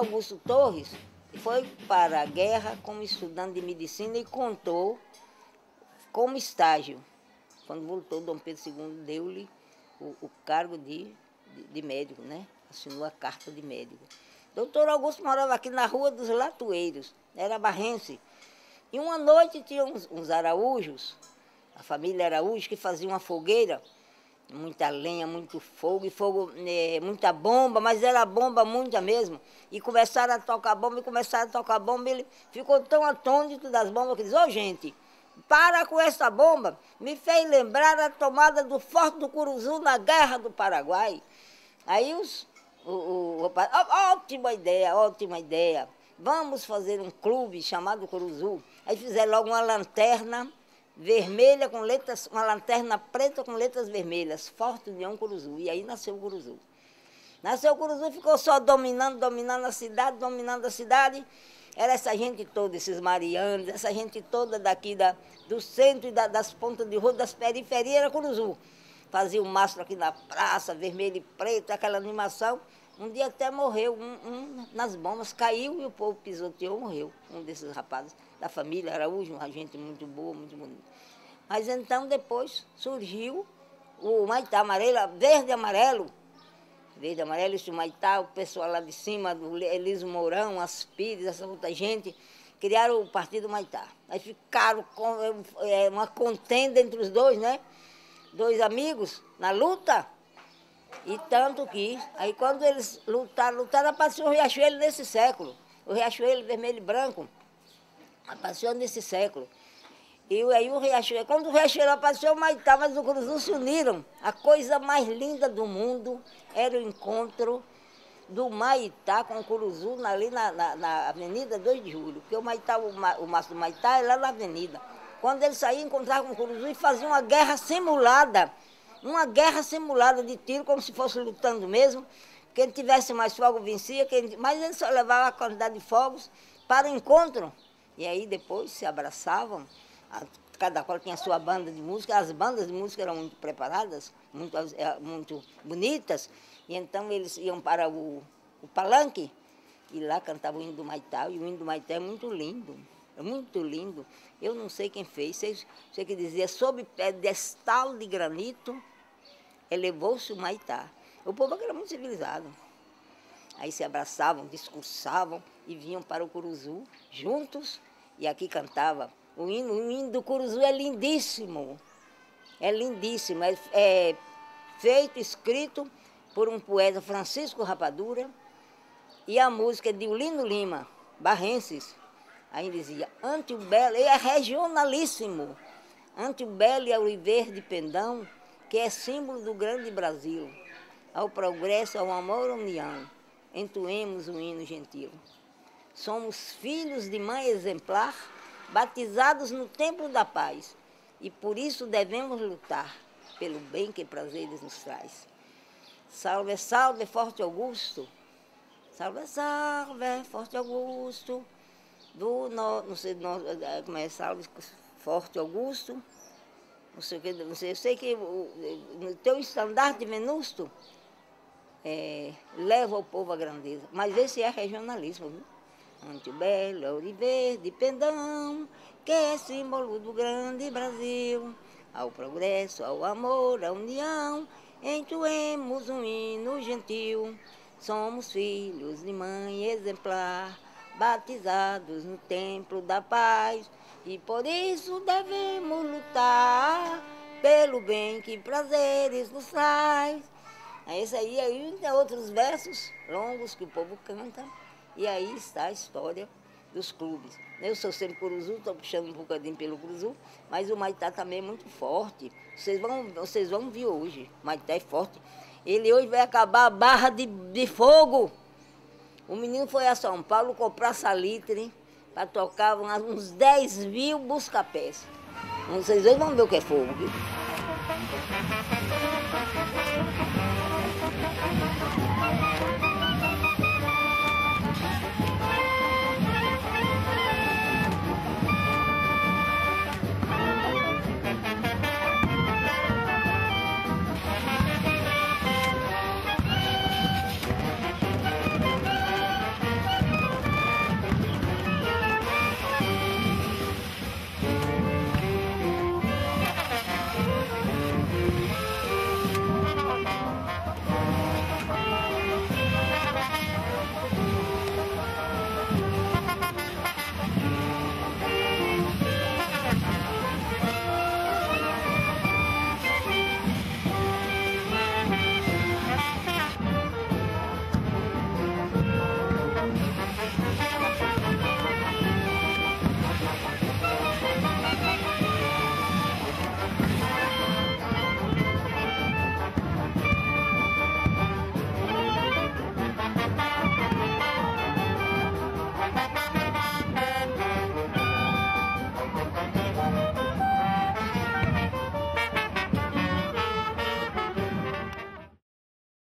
Augusto Torres foi para a guerra como estudante de medicina e contou como estágio. Quando voltou, Dom Pedro II deu-lhe o, o, cargo de, de, de, médico, né? Assinou a carta de médico. Doutor Augusto morava aqui na Rua dos Latoeiros, era barrense. E uma noite tinha uns, uns araújos, a família Araújo, que fazia uma fogueira muita lenha, muito fogo, e fogo, é, muita bomba, mas era bomba muita mesmo. E começaram a tocar bomba, e começaram a tocar bomba, ele ficou tão atônito das bombas que disse, ô oh, gente, para com essa bomba, me fez lembrar a tomada do Forte do Curuzu na Guerra do Paraguai. Aí os, o, o, o, ótima ideia, ótima ideia. Vamos fazer um clube chamado Curuzu. Aí fizeram logo uma lanterna vermelha com letras, uma lanterna preta com letras vermelhas, Forte União Curuzu. E aí nasceu o Curuzu. Nasceu o Curuzu, ficou só dominando, dominando a cidade, dominando a cidade. Era essa gente toda, esses marianos, essa gente toda daqui da, do centro e da, das pontas de rua, das periferias, era Curuzu. Fazia o um mastro aqui na praça, vermelho e preto, aquela animação. Um dia até morreu, um, um, nas bombas, caiu e o povo pisoteou, morreu. Um desses rapazes da família Araújo, uma gente muito boa, muito bonita. Mas então depois surgiu o Maitá amarelo, verde amarelo. Verde amarelo, esse Maitá, o pessoal lá de cima, do Eliso Mourão, as Pires, essa outra gente, criaram o Partido Maitá. Aí ficaram com é, uma contenda entre os dois, né? Dois amigos na luta. E tanto que, aí quando eles lutaram, lutaram, apareceu o Riachuelo nesse século. O Riachuelo vermelho e branco. Apareceu nesse século. E aí o Riachuelo, quando o Riachuelo apareceu, Maitá, mas o Curuzu se uniram. A coisa mais linda do mundo era o encontro do Maitá com o Curuzu ali na, na, na Avenida 2 de Julho. Porque o Maitá, o, o maço do Maitá é lá na avenida. Quando ele saía, encontrava com o Curuzu e fazia uma guerra simulada uma guerra simulada de tiro, como se fosse lutando mesmo. Quem tivesse mais fogo vencia, quem... mas eles só levavam a quantidade de fogos para o encontro. E aí depois se abraçavam, cada qual tinha a sua banda de música, as bandas de música eram muito preparadas, muito, é, muito bonitas, e então eles iam para o, o palanque, e lá cantavam o hino do Maitá, e o hino do Maitá é muito lindo, é muito lindo. Eu não sei quem fez, sei, sei que dizia, sob pedestal de granito, elevou-se o Maitá. O povo era muito civilizado. Aí se abraçavam, discursavam e vinham para o Curuzu juntos e aqui cantava. O hino, o hino do Curuzu é lindíssimo. É lindíssimo. É, é feito, escrito por um poeta Francisco Rapadura e a música é de Ulino Lima, Barrenses. Aí dizia, ante o belo, é regionalíssimo. Ante o belo e ao de pendão, que é símbolo do grande Brasil, ao progresso, ao amor, união, entoemos o hino gentil. Somos filhos de mãe exemplar, batizados no templo da paz, e por isso devemos lutar pelo bem que prazeres nos traz. Salve, salve, forte Augusto. Salve, salve, forte Augusto. Do, no, não sei no, como é, salve, forte Augusto não sei o que, não sei, eu sei que no teu estandarte venusto é, leva o povo à grandeza. Mas esse é regionalismo, viu? O belo, Ouro Pendão, que é símbolo do grande Brasil. Ao progresso, ao amor, à união, entoemos um hino gentil. Somos filhos de mãe exemplar, batizados no templo da paz e por isso devemos lutar pelo bem que prazeres nos traz. É isso aí, aí tem outros versos longos que o povo canta. E aí está a história dos clubes. Eu sou sempre Curuzu, estou puxando um bocadinho pelo Curuzu, mas o Maitá também é muito forte. Vocês vão, vocês vão ver hoje, o Maitá é forte. Ele hoje vai acabar a barra de, de fogo. O menino foi a São Paulo comprar salitre para tocar uns 10 mil busca-pés. Vocês vão ver o que é fogo, viu?